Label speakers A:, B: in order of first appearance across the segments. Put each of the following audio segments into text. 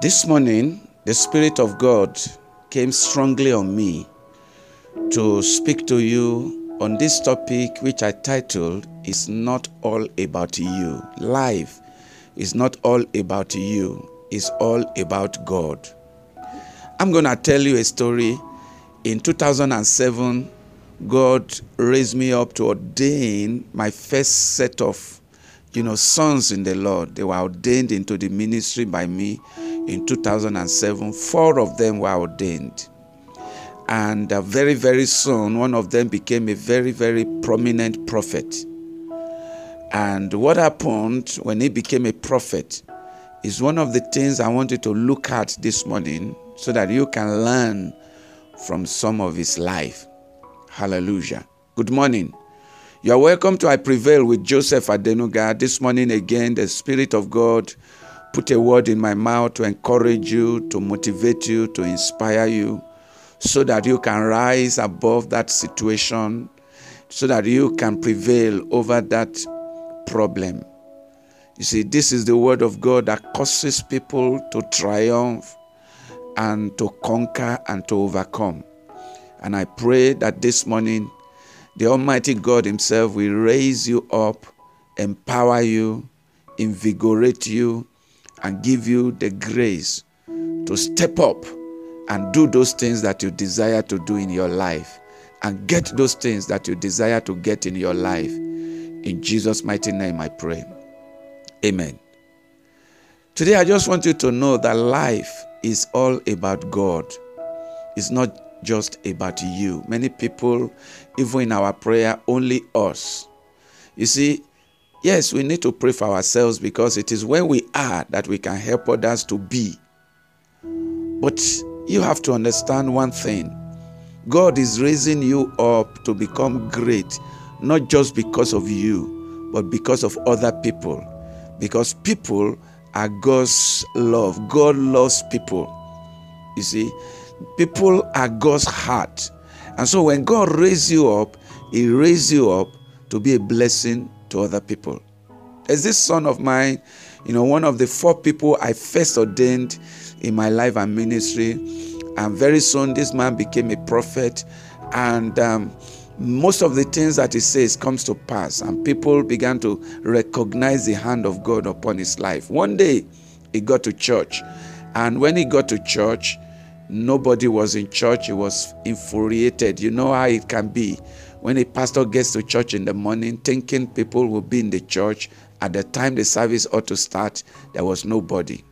A: This morning, the Spirit of God came strongly on me to speak to you on this topic, which I titled It's Not All About You. Life is not all about you, it's all about God. I'm going to tell you a story. In 2007, God raised me up to ordain my first set of you know sons in the Lord. They were ordained into the ministry by me in 2007. Four of them were ordained. And uh, very, very soon, one of them became a very, very prominent prophet. And what happened when he became a prophet is one of the things I wanted to look at this morning so that you can learn from some of his life. Hallelujah. Good morning. You are welcome to I Prevail with Joseph Adenuga. This morning, again, the Spirit of God put a word in my mouth to encourage you, to motivate you, to inspire you, so that you can rise above that situation, so that you can prevail over that problem. You see, this is the word of God that causes people to triumph and to conquer and to overcome. And I pray that this morning, the Almighty God Himself will raise you up, empower you, invigorate you, and give you the grace to step up and do those things that you desire to do in your life and get those things that you desire to get in your life. In Jesus' mighty name, I pray. Amen. Today, I just want you to know that life is all about God. It's not just about you. Many people, even in our prayer, only us. You see, yes, we need to pray for ourselves because it is when we are that we can help others to be. But you have to understand one thing God is raising you up to become great, not just because of you, but because of other people. Because people are God's love. God loves people. You see, people are God's heart. And so when God raises you up, He raises you up to be a blessing to other people. There's this son of mine, you know, one of the four people I first ordained in my life and ministry. And very soon this man became a prophet. And um, most of the things that he says comes to pass and people began to recognize the hand of god upon his life one day he got to church and when he got to church nobody was in church he was infuriated you know how it can be when a pastor gets to church in the morning thinking people will be in the church at the time the service ought to start there was nobody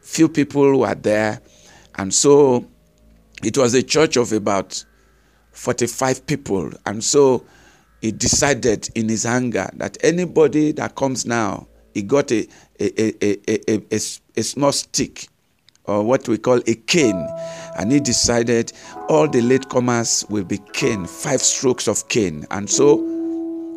A: few people were there and so it was a church of about 45 people. And so he decided in his anger that anybody that comes now, he got a, a, a, a, a, a, a small stick or what we call a cane. And he decided all the latecomers will be cane, five strokes of cane. And so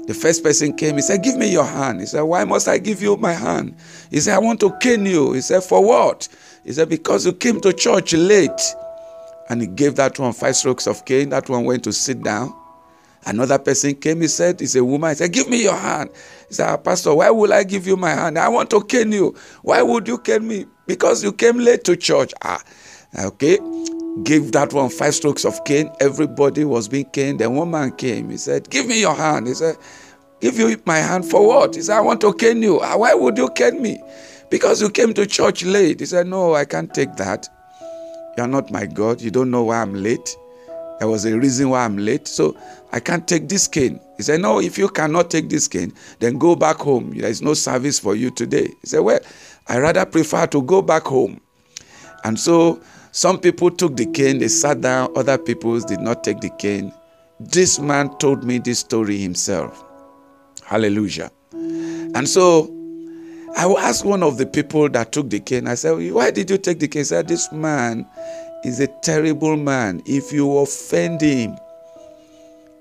A: the first person came, he said, Give me your hand. He said, Why must I give you my hand? He said, I want to cane you. He said, For what? He said, Because you came to church late. And he gave that one five strokes of cane. That one went to sit down. Another person came, he said, He's a woman. He said, Give me your hand. He said, Pastor, why would I give you my hand? I want to cane you. Why would you cane me? Because you came late to church. Ah, okay. Give that one five strokes of cane. Everybody was being caned. Then one man came. He said, Give me your hand. He said, Give you my hand for what? He said, I want to cane you. Ah, why would you cane me? Because you came to church late. He said, No, I can't take that. You are not my God. You don't know why I'm late. There was a reason why I'm late. So I can't take this cane. He said, No, if you cannot take this cane, then go back home. There is no service for you today. He said, Well, I rather prefer to go back home. And so some people took the cane, they sat down, other people did not take the cane. This man told me this story himself. Hallelujah. And so I asked one of the people that took the cane, I said, Why did you take the cane? He said, This man is a terrible man. If you offend him,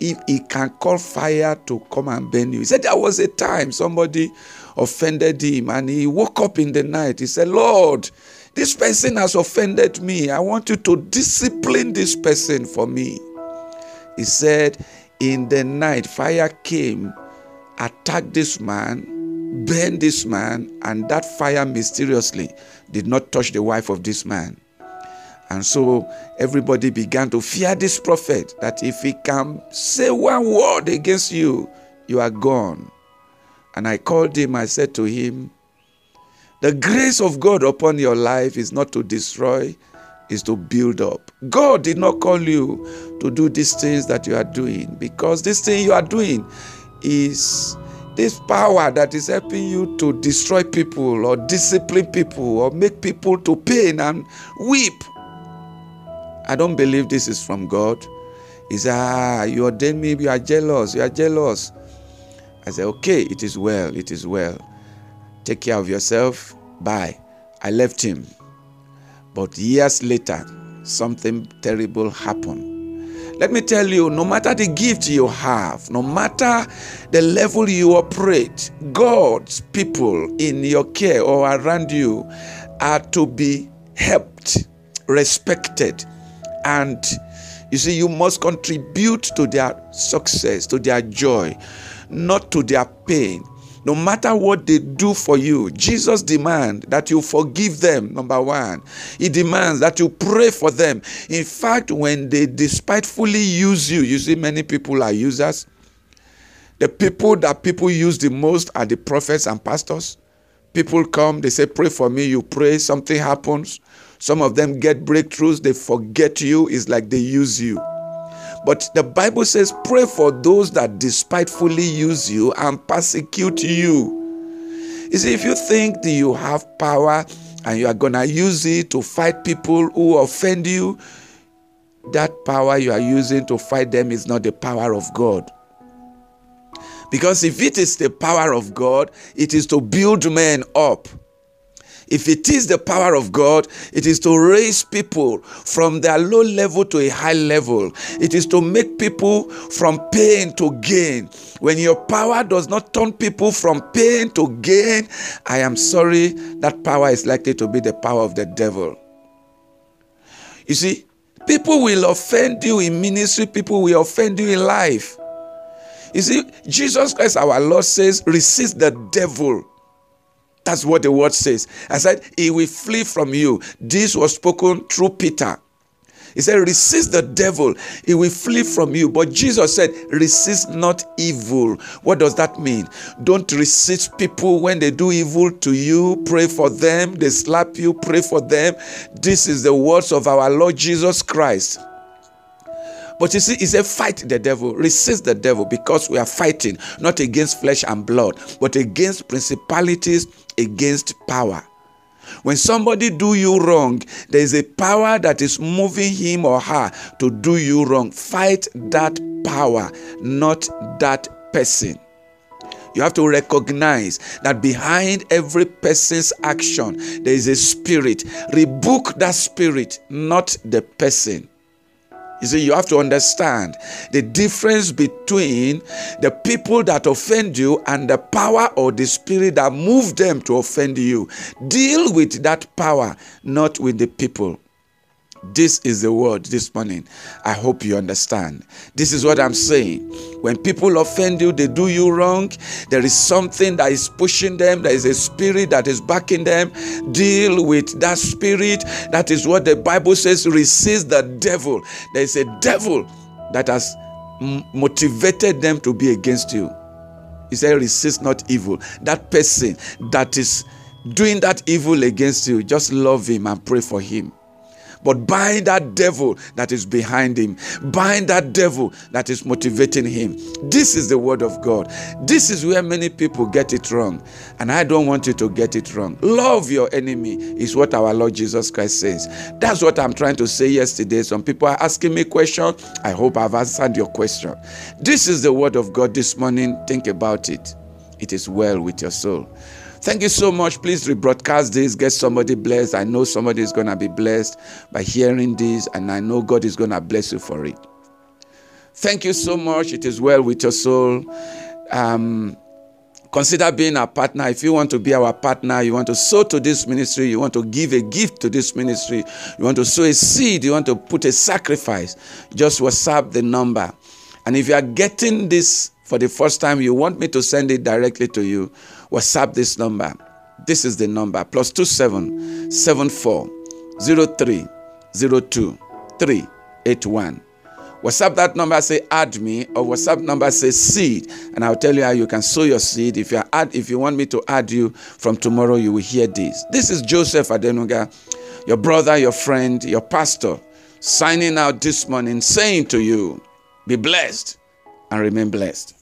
A: if he can call fire to come and burn you. He said there was a time somebody offended him and he woke up in the night. He said, Lord, this person has offended me. I want you to discipline this person for me. He said, In the night, fire came, attacked this man, burned this man, and that fire mysteriously did not touch the wife of this man. And so everybody began to fear this prophet that if he can say one word against you, you are gone. And I called him, I said to him, The grace of God upon your life is not to destroy, is to build up. God did not call you to do these things that you are doing because this thing you are doing is this power that is helping you to destroy people or discipline people or make people to pain and weep. I don't believe this is from God. He said, Ah, you ordained me, you are jealous, you are jealous. I said, Okay, it is well, it is well. Take care of yourself. Bye. I left him. But years later, something terrible happened. Let me tell you, no matter the gift you have, no matter the level you operate, God's people in your care or around you are to be helped, respected, and you see, you must contribute to their success, to their joy, not to their pain. No matter what they do for you, Jesus demands that you forgive them, number one. He demands that you pray for them. In fact, when they despitefully use you, you see, many people are users. The people that people use the most are the prophets and pastors. People come, they say, Pray for me. You pray, something happens. Some of them get breakthroughs, they forget you. It's like they use you. But the Bible says, pray for those that despitefully use you and persecute you. You see, if you think that you have power and you are going to use it to fight people who offend you, that power you are using to fight them is not the power of God. Because if it is the power of God, it is to build men up. If it is the power of God, it is to raise people from their low level to a high level. It is to make people from pain to gain. When your power does not turn people from pain to gain, I am sorry, that power is likely to be the power of the devil. You see, people will offend you in ministry, people will offend you in life. You see, Jesus Christ, our Lord, says, resist the devil that's what the word says. I said, He will flee from you. This was spoken through Peter. He said, Resist the devil, he will flee from you. But Jesus said, Resist not evil. What does that mean? Don't resist people when they do evil to you. Pray for them. They slap you, pray for them. This is the words of our Lord Jesus Christ. But you see, he said, fight the devil, resist the devil, because we are fighting not against flesh and blood, but against principalities, against power. When somebody do you wrong, there is a power that is moving him or her to do you wrong. Fight that power, not that person. You have to recognize that behind every person's action, there is a spirit. Rebuke that spirit, not the person. You see, you have to understand the difference between the people that offend you and the power or the spirit that moved them to offend you. Deal with that power, not with the people. This is the word this morning. I hope you understand. This is what I'm saying. When people offend you, they do you wrong, there is something that is pushing them, there is a spirit that is backing them. Deal with that spirit. That is what the Bible says resist the devil. There is a devil that has motivated them to be against you. He said, resist not evil. That person that is doing that evil against you, just love him and pray for him but bind that devil that is behind him, bind that devil that is motivating him. This is the word of God. This is where many people get it wrong. And I don't want you to get it wrong. Love your enemy is what our Lord Jesus Christ says. That's what I'm trying to say yesterday. Some people are asking me questions. I hope I've answered your question. This is the word of God this morning. Think about it. It is well with your soul. Thank you so much. Please rebroadcast this, get somebody blessed. I know somebody is going to be blessed by hearing this, and I know God is going to bless you for it. Thank you so much. It is well with your soul. Um, consider being a partner. If you want to be our partner, you want to sow to this ministry, you want to give a gift to this ministry, you want to sow a seed, you want to put a sacrifice, just WhatsApp the number. And if you are getting this for the first time, you want me to send it directly to you, WhatsApp this number. This is the number plus two seven seven four zero three zero two three eight one. WhatsApp that number, say add me, or WhatsApp number say seed, and I'll tell you how you can sow your seed. If you add, if you want me to add you from tomorrow, you will hear this. This is Joseph Adenuga, your brother, your friend, your pastor, signing out this morning, saying to you, be blessed and remain blessed.